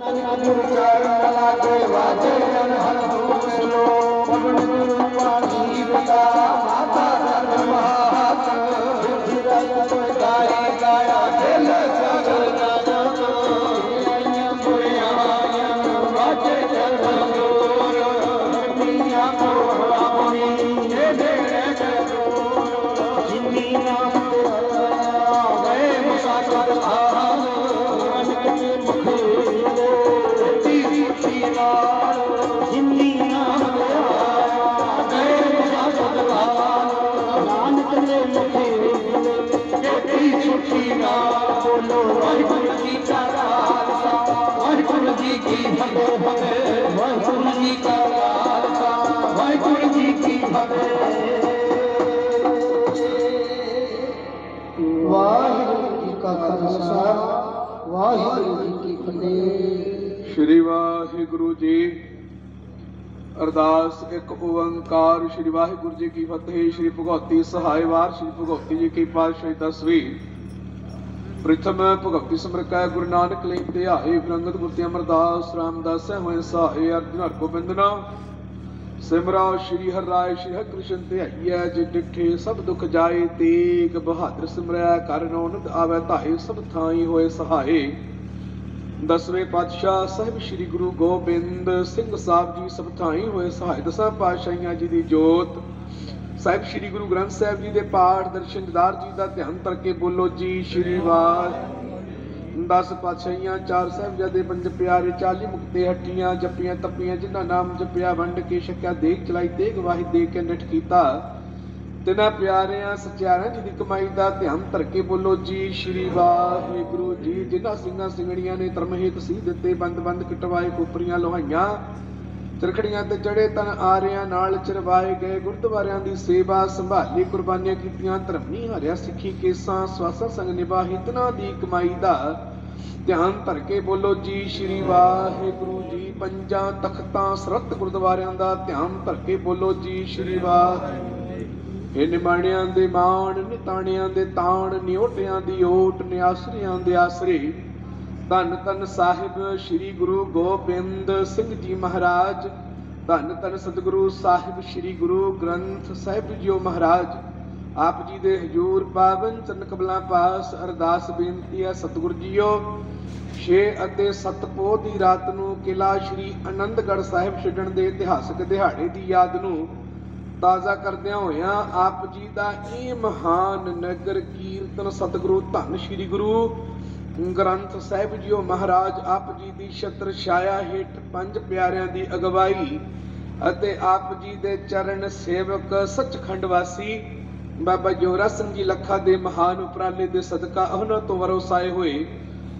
ਵਾਹਿਗੁਰੂ ਵਾਹਿਗੁਰੂ ਜੀ ਕੀ ਫਤਿਹ। ਸ਼੍ਰੀ ਵਾਹਿਗੁਰੂ ਜੀ, ਅਰਦਾਸ ਇੱਕ ਓੰਕਾਰ। ਸ਼੍ਰੀ ਵਾਹਿਗੁਰੂ ਜੀ ਕੀ ਫਤਿਹ, ਸ਼੍ਰੀ ਭਗਵਤੀ ਸਹਾਇ ਵਾਰ, ਸ਼੍ਰੀ ਭਗਵਤੀ ਜੀ ਕੀ ਪਾਤਸ਼ਾਹੀ ਦਸਵੀਂ ਪ੍ਰਥਮ ਭਗਵਤੀ ਸਮਰਕਾ ਗੁਰੂ ਨਾਨਕ ਲਈ ਧਿਆਏ ਬ੍ਰੰਗਤ ਗੁਰਤੀ ਅਮਰਦਾਸ, ਰਾਮਦਾਸ ਹੋਏ ਸਹਾਇ ਅਰਜਨ ਹਰ ਗੋਬਿੰਦਨਾ ਸਿਮਰਾ ਸ਼੍ਰੀ ਹਰਿ ਰਾਏ ਸ਼੍ਰੀ ਹਰਿ ਕ੍ਰਿਸ਼ਨ ਧਿਆਈਐ ਜੇ ਡਿਠੇ ਸਭ ਦੁਖ ਜਾਏ, ਤੇਗ ਬਹਾਦਰ ਸਿਮਰੈ ਕਰ ਨੌਨਦ ਆਵੈ ਧਾਏ ਸਭ ਥਾਈ ਹੋਏ ਸਹਾਏ। ਦਸਵੇਂ ਪਾਤਸ਼ਾਹ ਸਾਹਿਬ ਸ੍ਰੀ ਗੁਰੂ ਗੋਬਿੰਦ ਸਿੰਘ ਸਾਹਿਬ ਜੀ, ਸਭ ਥਾਈ ਹੋਏ ਸਹਾਇ ਦਸਾਂ ਪਾਤਸ਼ਾਹੀਆਂ ਜੀ ਦੀ ਜੋਤ। ਸਾਹਿਬ ਸ੍ਰੀ ਗੁਰੂ ਗ੍ਰੰਥ ਸਾਹਿਬ ਜੀ ਦੇ ਪਾਠ, ਦਰਸ਼ਨ ਦਿਦਾਰ ਜੀ ਦਾ ਧਿਆਨ ਕਰਕੇ ਬੋਲੋ ਜੀ, ਸ੍ਰੀ ਵਾਹਿ ਦਸ ਪਾਤਸ਼ਾਹੀਆਂ, ਚਾਰ ਸਾਹਿਬਜ਼ਾਦੇ ਪੰਜ ਪਿਆਰੇ 40 ਮੁਕਤੇ ਹੱਟੀਆਂ ਜੱਪੀਆਂ ਤੱਪੀਆਂ, ਜਿਨ੍ਹਾਂ ਨਾਮ ਜਪਿਆ, ਵੰਡ ਕੇ ਛਕਿਆ ਦੇਖ ਚਲਾਈ ਤੇਗ ਵਾਹਿ ਦੇ ਕੇ ਨਿਠ ਕੀਤਾ। ਤਿਨਾਂ ਪਿਆਰਿਆਂ, ਸਚਿਆਰਿਆਂ ਜੀ ਦੀ ਕਮਾਈ ਦਾ ਧਿਆਨ ਧਰ ਕੇ ਬੋਲੋ ਜੀ, ਸ਼੍ਰੀ ਵਾਹਿਗੁਰੂ ਜੀ, ਜਿਨ੍ਹਾਂ ਸਿੰਘਾਂ ਸਿੰਘਣੀਆਂ ਨੇ ਧਰਮ ਹੇਤ ਸੀ ਦਿੱਤੇ, ਬੰਦ ਬੰਦ ਕਟਵਾਏ ਕੋਪਰੀਆਂ ਲੋਹਾਈਆਂ, ਚਰਖੜੀਆਂ ਤੇ ਚੜੇ ਤਨ ਆਰਿਆਂ ਨਾਲ ਚਰਵਾਏ ਗਏ, ਗੁਰਦੁਆਰਿਆਂ ਦੀ ਸੇਵਾ ਸੰਭਾਲੀ, ਕੁਰਬਾਨੀਆਂ ਕੀਤੀਆਂ, ਧਰਮੀ ਹਰਿਆ, ਸਿੱਖੀ ਕੇਸਾਂ, ਸਵਾਸਾਂ ਸੰਗ ਨਿਭਾਹੀ, ਤਨਾਂ ਦੀ ਕਮਾਈ ਦਾ ਧਿਆਨ ਧਰ ਕੇ ਬੋਲੋ ਜੀ ਸ਼੍ਰੀ ਵਾਹਿਗੁਰੂ ਜੀ, ਪੰਜਾਂ ਤਖਤਾਂ ਸਰਤ ਗੁਰਦੁਆਰਿਆਂ ਦਾ ਧਿਆਨ ਧਰ ਕੇ ਬੋਲੋ ਜੀ ਸ਼੍ਰੀ ਵਾਹਿਗੁਰੂ। ਇਹ ਨਿਮਾਣਿਆਂ ਦੇ ਮਾਣ, ਨਿਤਾਣਿਆਂ ਦੇ ਤਾਣ ਨਿਓਟਿਆਂ ਦੀ ਓਟ, ਨਿਆਸਰਿਆਂ ਦੇ ਆਸਰੇ। ਧੰਨ ਧੰਨ ਸਾਹਿਬ ਸ੍ਰੀ ਗੁਰੂ ਗੋਬਿੰਦ ਸਿੰਘ ਜੀ ਮਹਾਰਾਜ। ਧੰਨ ਧੰਨ ਸਤਿਗੁਰੂ ਸਾਹਿਬ ਸ੍ਰੀ ਗੁਰੂ ਗ੍ਰੰਥ ਸਾਹਿਬ ਜੀਓ ਮਹਾਰਾਜ। ਆਪ ਜੀ ਦੇ ਹਜੂਰ ਪਾਵਨ ਚਰਨ ਕਬਲਾ ਪਾਸ ਅਰਦਾਸ ਬੇਨਤੀ ਹੈ, ਸਤਿਗੁਰ ਜੀਓ 6 ਅਤੇ 7 ਪੋਹ ਦੀ ਰਾਤ ਨੂੰ ਕਿਲਾ ਸ੍ਰੀ ਆਨੰਦਗੜ੍ਹ ਸਾਹਿਬ ਛੱਡਣ ਦੇ ਇਤਿਹਾਸਕ ਦਿਹਾੜੇ ਦੀ ਯਾਦ ਨੂੰ ਤਾਜ਼ਾ ਕਰਦਿਆਂ ਹੋਇਆਂ ਆਪ ਜੀ ਦਾ ਇਹ ਮਹਾਨ ਨਗਰ ਕੀਰਤਨ ਸਤਿਗੁਰੂ ਧੰਨ ਸ੍ਰੀ ਗੁਰੂ ਗ੍ਰੰਥ ਸਾਹਿਬ ਜੀਓ ਮਹਾਰਾਜ ਆਪ ਜੀ ਦੀ ਛਤਰ ਛਾਇਆ ਹੇਠ ਪੰਜ ਪਿਆਰਿਆਂ ਦੀ ਅਗਵਾਈ ਅਤੇ ਆਪ ਜੀ ਦੇ ਚਰਨ ਸੇਵਕ ਸੱਚਖੰਡ ਵਾਸੀ ਬਾਬਾ ਜੋਰਾ ਸਿੰਘ ਜੀ ਲੱਖਾ ਦੇ ਮਹਾਨ ਉਪਰਾਲੇ ਦੇ ਸਦਕਾ ਉਹਨਾਂ ਤੋਂ ਵਰੋਸਾਏ ਹੋਏ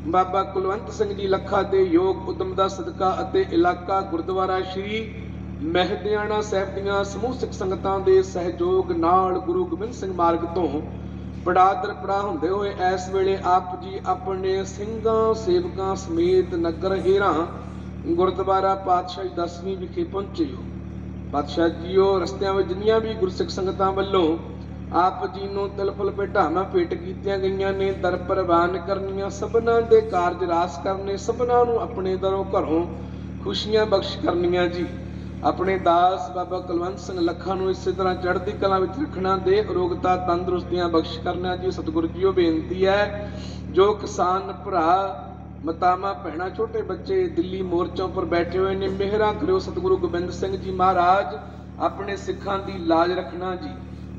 ਬਾਬਾ ਕੁਲਵੰਤ ਸਿੰਘ ਜੀ ਲੱਖਾ ਦੇ ਯੋਗ ਉਦਮ ਦਾ ਸਦਕਾ ਅਤੇ ਇਲਾਕਾ ਗੁਰਦੁਆਰਾ ਸ਼੍ਰੀ ਮਹਿਦਿਆਣਾ ਸਾਹਿਬ ਦੀਆਂ ਸਮੂਹ ਸਿੱਖ ਸੰਗਤਾਂ ਦੇ ਸਹਿਯੋਗ ਨਾਲ ਗੁਰੂ ਗੋਬਿੰਦ ਸਿੰਘ ਮਾਰਗ ਤੋਂ ਪੜਾਦਰ ਦਰਪੜਾ ਹੁੰਦੇ ਹੋਏ ਇਸ ਵੇਲੇ ਆਪ ਜੀ ਆਪਣੇ ਸਿੰਘਾਂ, ਸੇਵਕਾਂ ਸਮੇਤ ਨਗਰ ਹੀਰਾ ਗੁਰਦੁਆਰਾ ਪਾਤਸ਼ਾਹ ਦਸਵੀਂ ਵਿਖੇ ਪਹੁੰਚੇ ਹੋ। ਪਾਤਸ਼ਾਹ ਜੀਓ, ਰਸਤਿਆਂ ਵਿੱਚ ਜਿੰਨੀਆਂ ਵੀ ਗੁਰਸਿੱਖ ਸੰਗਤਾਂ ਵੱਲੋਂ ਆਪ ਜੀ ਨੂੰ ਤਿਲ ਫੁੱਲ ਭੇਟਾਵਾਂ ਭੇਟ ਕੀਤੀਆਂ ਗਈਆਂ ਨੇ, ਦਰ ਪ੍ਰਵਾਨ ਕਰਨੀਆਂ, ਸਭਨਾਂ ਦੇ ਕਾਰਜ ਰਾਸ ਕਰਨੇ, ਸਭਨਾਂ ਨੂੰ ਆਪਣੇ ਦਰੋਂ ਘਰੋਂ ਖੁਸ਼ੀਆਂ ਬਖਸ਼ ਕਰਨੀਆਂ ਜੀ। ਆਪਣੇ ਦਾਸ ਬਾਬਾ ਕੁਲਵੰਤ ਸਿੰਘ ਲੱਖਾਂ ਨੂੰ ਇਸੇ ਤਰ੍ਹਾਂ ਚੜ੍ਹਦੀ ਕਲਾ ਵਿੱਚ ਰੱਖਣਾ ਦੇ ਅਰੋਗਤਾ ਤੰਦਰੁਸਤੀਆਂ ਬਖਸ਼ ਕਰਨਾ ਜੀ, ਸਤਿਗੁਰੂ ਜੀਓ ਬੇਨਤੀ ਹੈ। ਜੋ ਕਿਸਾਨ ਭਰਾ ਮਤਾਮਾ ਭੈਣਾ, ਛੋਟੇ ਬੱਚੇ ਦਿੱਲੀ ਮੋਰਚੋਂ ਪਰ ਬੈਠੇ ਹੋਏ ਨੇ, ਮਿਹਰਾਂ ਕਰਿਓ ਸਤਿਗੁਰੂ ਗੋਬਿੰਦ ਸਿੰਘ ਜੀ ਮਹਾਰਾਜ, ਆਪਣੇ ਸਿੱਖਾਂ ਦੀ ਲਾਜ ਰੱਖਣਾ ਜੀ।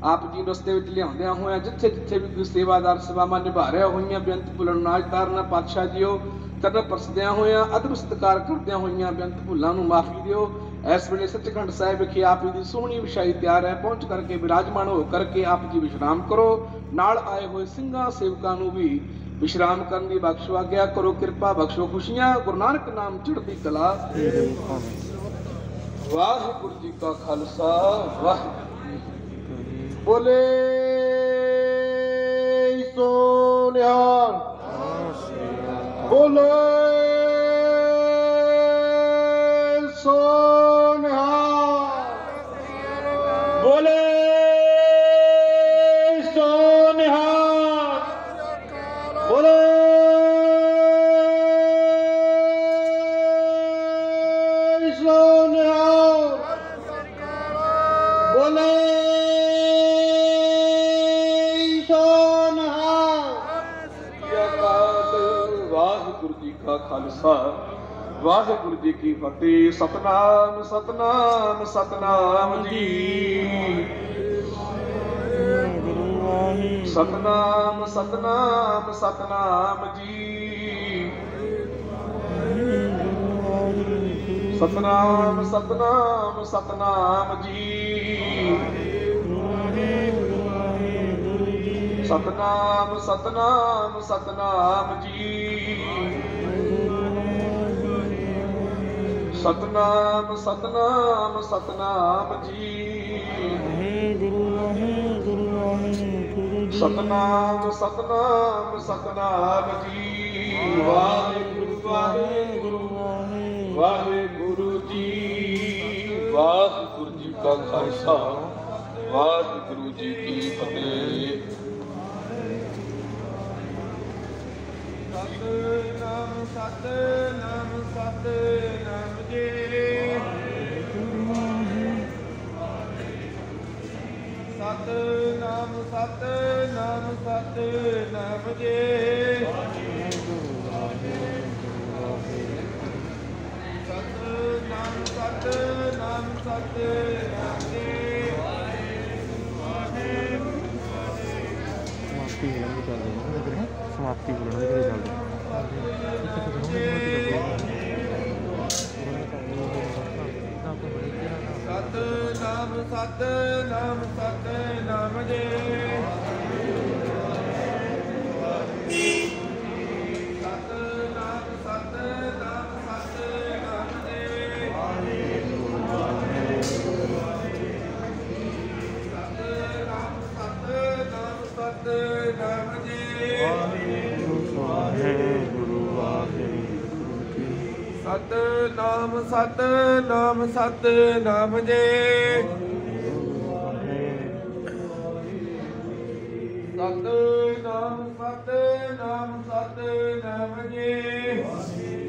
ਆਪ ਜੀ ਰਸਤੇ ਵਿੱਚ ਲਿਆਉਂਦਿਆਂ ਹੋਇਆਂ ਜਿੱਥੇ ਜਿੱਥੇ ਵੀ ਕੋਈ ਸੇਵਾਦਾਰ ਸੇਵਾਵਾਂ ਨਿਭਾ ਰਿਹਾ ਹੋਈਆਂ ਬੇਅੰਤ ਭੁੱਲਣ ਨਾਜ ਤਾਰਨਾ ਪਾਤਸ਼ਾਹ ਜੀਓ। ਤਨ ਪਰਸਦਿਆਂ ਹੋਇਆਂ ਅਦਬ ਸਤਕਾਰ ਕਰਦਿਆਂ ਹੋਈਆਂ ਬੇਅੰਤ ਭੁੱਲਾਂ ਨੂੰ ਮਾਫੀ ਦਿਓ। ਇਸ ਵੇਲੇ ਸੱਚਖੰਡ ਸਾਹਿਬ ਵਿਖੇ ਆਪ ਜੀ ਦੀ ਸੋਹਣੀ ਵਿਛਾਈ ਤਿਆਰ ਹੈ। ਪਹੁੰਚ ਕਰਕੇ ਵਿਰਾਜਮਾਨ ਹੋ ਕਰਕੇ ਆਪ ਜੀ ਵਿਸ਼ਰਾਮ ਕਰੋ। ਨਾਲ ਆਏ ਹੋਏ ਸਿੰਘਾਂ ਸੇਵਕਾਂ ਨੂੰ ਵੀ ਵਿਸ਼ਰਾਮ ਕਰਨ ਦੀ ਬਖਸ਼ੋ ਆਗਿਆ ਕਰੋ। ਕਿਰਪਾ ਬਖਸ਼ੋ ਖੁਸ਼ੀਆਂ ਗੁਰੂ ਨਾਨਕ ਨਾਮ ਚੜ੍ਹਦੀ ਕਲਾ। ਵਾਹਿਗੁਰੂ ਜੀ ਕਾ ਖਾਲਸਾ ਵਾਹਿਗੁਰੂ ਬੋਲੇ ਸੋ ਨਿਹਾਲ ਬੋਲੇ ਖਾਲਸਾ। ਵਾਹਿਗੁਰੂ ਜੀ ਕੀ ਫਤਿਹ। ਸਤਨਾਮ ਸਤਨਾਮ ਸਤਨਾਮ ਜੀ। ਸਤਨਾਮ ਸਤਨਾਮ ਸਤਨਾਮ ਜੀ। ਸਤਨਾਮ ਸਤਨਾਮ ਸਤਨਾਮ ਜੀ। ਸਤਨਾਮ ਸਤਨਾਮ ਸਤਨਾਮ ਜੀ। ਸਤਨਾਮ ਸਤਨਾਮ ਸਤਨਾਮ ਜੀ। ਗੁਰੂ ਵਾਹਿਗੁਰੂ ਗੁਰੂ ਸਤਨਾਮ ਸਤਨਾਮ ਸਤਨਾਮ ਜੀ। ਵਾਹਿਗੁਰੂ ਵਾਹਿਗੁਰੂ ਵਾਹਿਗੁਰੂ ਜੀ। ਵਾਹਿਗੁਰੂ ਜੀ ਕਾ ਖਾਲਸਾ, ਵਾਹਿਗੁਰੂ ਜੀ ਕੀ ਫਤਿਹ। ਸਤਨਾਮ ਸਤਨਾਮ ਸਤਨਾਮ ਜੀ। ਸਤਨਾਮ ਸਤਨਾਮ ਸਤਨਾਮ ਜੀ। ਸਤਨਾਮ ਸਤਨਾਮ ਸਤਨਾਮ ਜੀ। ਸਮਾਪਤੀ ਬੋਲਣ ਦੇ ਚੱਲਦੇ ਸਮਾਪਤੀ ਬੋਲਣ ਦੇ ਘਰੇ ਚੱਲਦੇ ਸਤਨਾਮ ਸਤਨਾਮ ਸਤ ਨਾਮ ਸਤਨਾਮ ਸਤਨਾਮ ਸਤਨਾਮ ਸਤਨਾਮ ਜੀ। ਸਤਨਾਮ ਸਤਨਾਮ ਸਤਨਾਮ ਜੇ।